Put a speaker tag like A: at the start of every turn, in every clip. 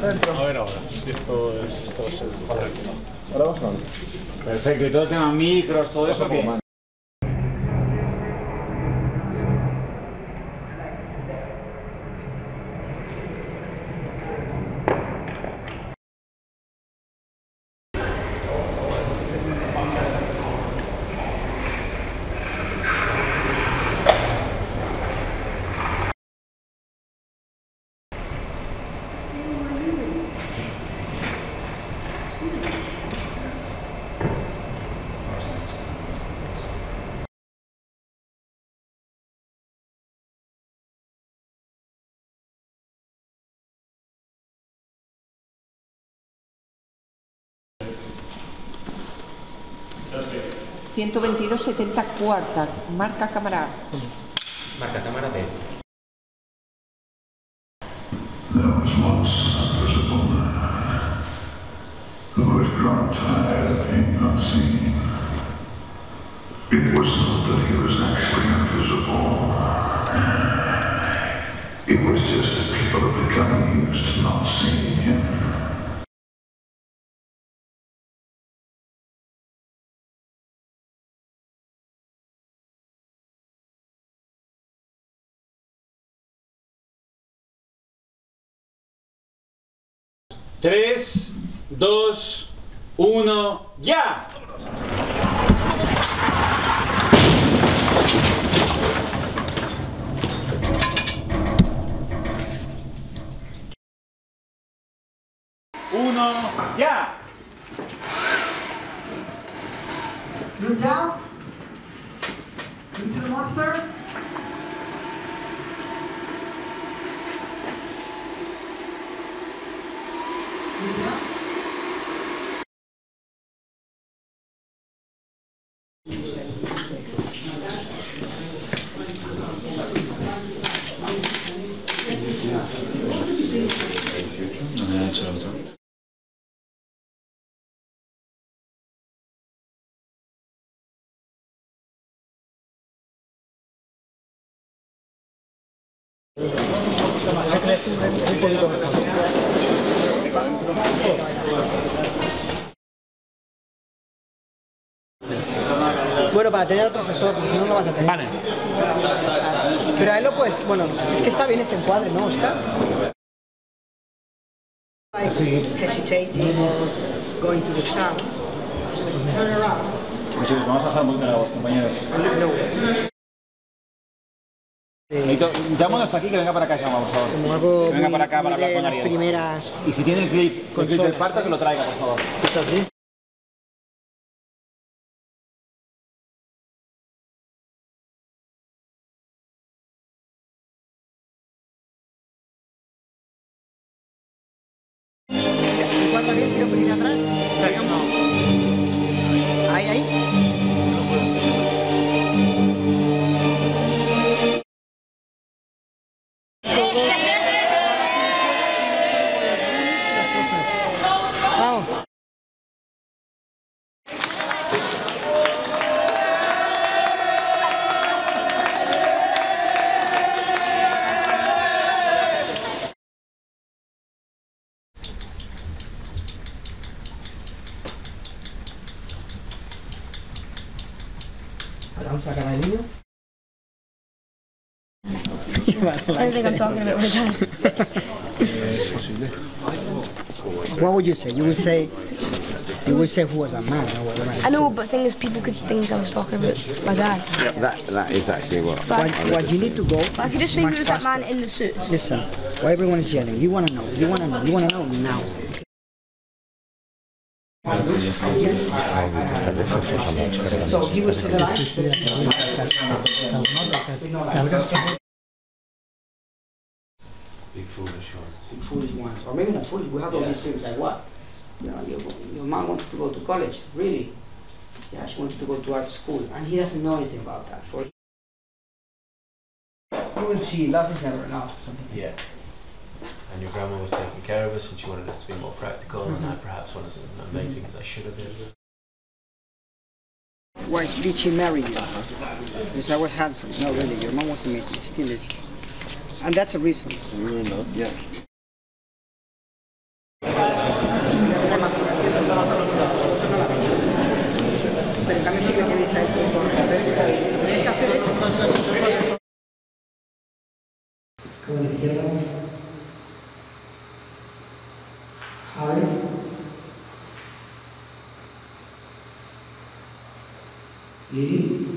A: A ver ahora, si esto es todo es correcto.
B: Ahora con.
C: Perfecto, y todo el tema micros, todo eso que...
D: ...122 70 cuarta, marca cámara.
E: Marca cámara B.
F: There was once a visible man who had grown tired of being unseen. It was thought that he was actually invisible. It was just that people had become used to not seeing him.
C: Tres, dos, uno, ¡ya! Uno, ya.
G: Move down. Into the monster. Move down.
H: Bueno, para tener al profesor, porque si no lo vas a tener.
A: Vale.
H: Pero a él lo puedes, bueno, es que está bien este encuadre, ¿no, Oscar? Like hesitating or going to the sound. Turn around
C: vamos a bajar un poquito la voz, compañeros. Neito, llámalo hasta aquí que venga para acá, llama, por favor.
H: Como algo
C: Que venga
H: muy-
C: para acá para hablar con Ariel.
H: primeras...
C: Y si tiene el clip, el clip del parto, que lo traiga, por favor.
H: Ahora vamos a niño.
I: I think I'm talking about my dad.
H: What would you say? You would say, you would say who was a man or whatever.
I: I know, but the thing is, people could think I was talking about my dad.
B: That, that is actually what.
I: So
H: What, what you need to go.
I: but I could just say
H: much
I: who was that man in the suit.
H: Listen, why everyone is yelling? You want to know. You want to know. You want to know now. So he was to the right.
E: Big foolish one.
H: Big foolish ones, or maybe not foolish. We had all these things like what? You know, your, your mom wanted to go to college, really? Yeah, she wanted to go to art school, and he doesn't know anything about that. For you will see, love is never enough. or Something.
E: Yeah and your grandma was taking care of us and she wanted us to be more practical mm -hmm. and I mm-hmm. perhaps wasn't amazing as I should have been.
H: Why did she marry you? Because I was handsome. No, really, your mom was amazing. Still is. And that's a reason.
B: We were in love? Yeah.
A: Con la izquierda හරි.
H: ඉරි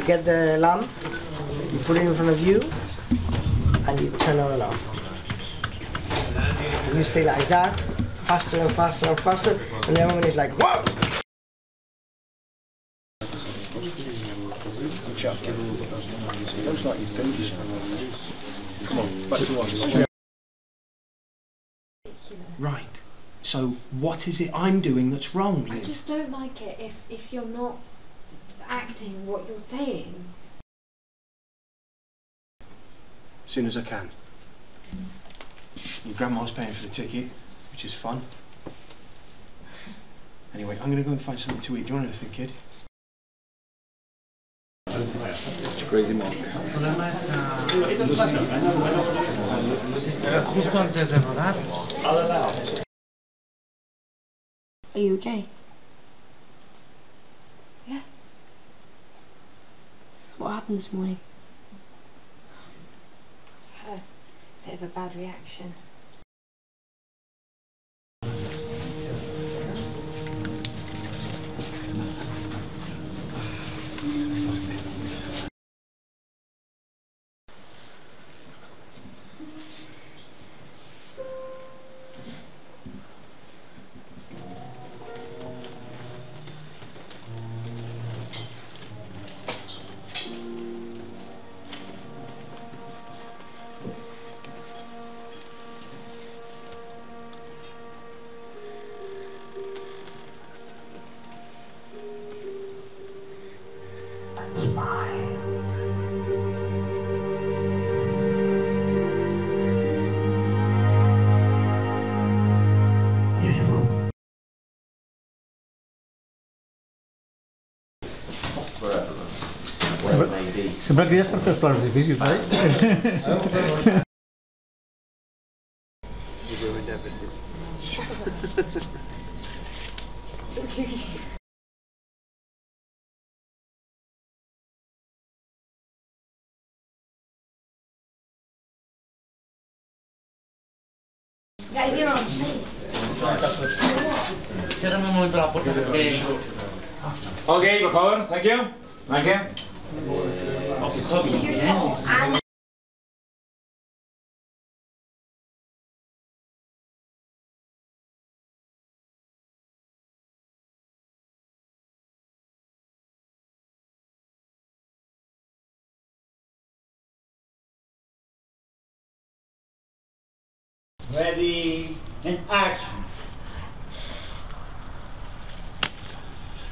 H: you get the lamp, you put it in front of you, and you turn on and off. And you stay like that, faster and faster and faster, and then when it's like, whoa!
J: Right. So what is it I'm doing that's wrong,
K: I just don't like it if, if you're not acting what you're saying.
J: As soon as I can. Your grandma's paying for the ticket, which is fun. Anyway, I'm gonna go and find something to eat. Do you want anything, kid?
B: Crazy Mark.
I: Are you okay? What happened this morning?
K: I had a bit of a bad reaction.
A: Sempre crides per fer els plans difícils, oi?
C: Por favor. Thank you. Thank you.
K: You're
C: Ready and action.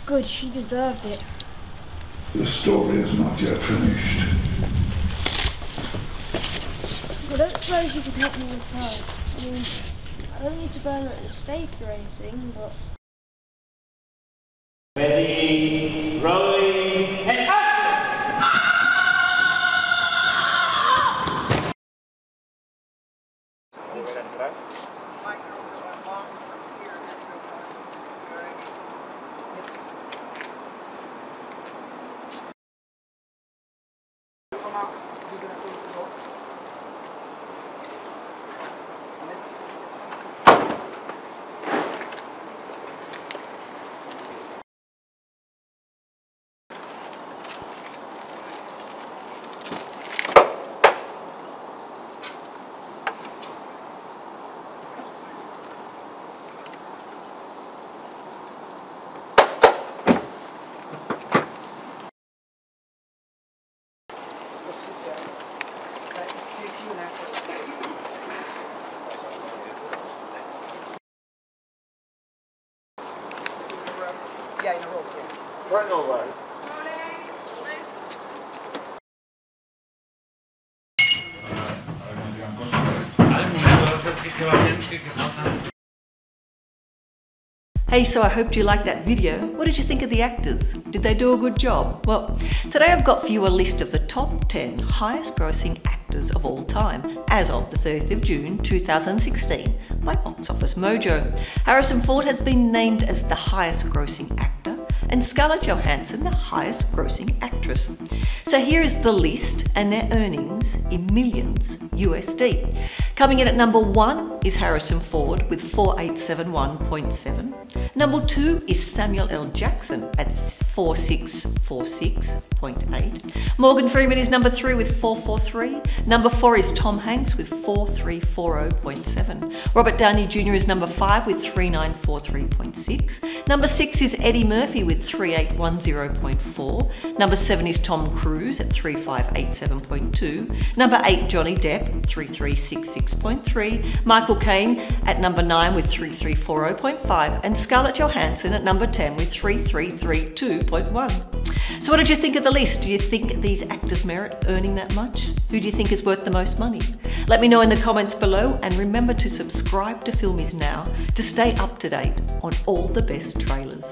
I: Good, she deserved it.
F: The story is not yet finished.
I: I don't suppose you could help me with her. I mean, I don't need to burn her at the stake or anything, but
C: Ready, 아.
L: Hey, so I hoped you liked that video. What did you think of the actors? Did they do a good job? Well, today I've got for you a list of the top 10 highest grossing actors of all time as of the 30th of June 2016 by Box Office Mojo. Harrison Ford has been named as the highest grossing actor and Scarlett Johansson the highest grossing actress. So here is the list and their earnings in millions USD. Coming in at number one is Harrison Ford with 4871.7. Number two is Samuel L. Jackson at 4646.8. Morgan Freeman is number three with 443. Number four is Tom Hanks with 4340.7. Robert Downey Jr. is number five with 3943.6. Number six is Eddie Murphy with 3810.4. Number seven is Tom Cruise at 3587.2. Number eight, Johnny Depp, 3366.3. Michael Caine at number nine with 3340.5. And Scarlett Johansson at number 10 with 3332.1. So what did you think of the list? Do you think these actors merit earning that much? Who do you think is worth the most money? Let me know in the comments below and remember to subscribe to FilmIsNow to stay up to date on all the best trailers.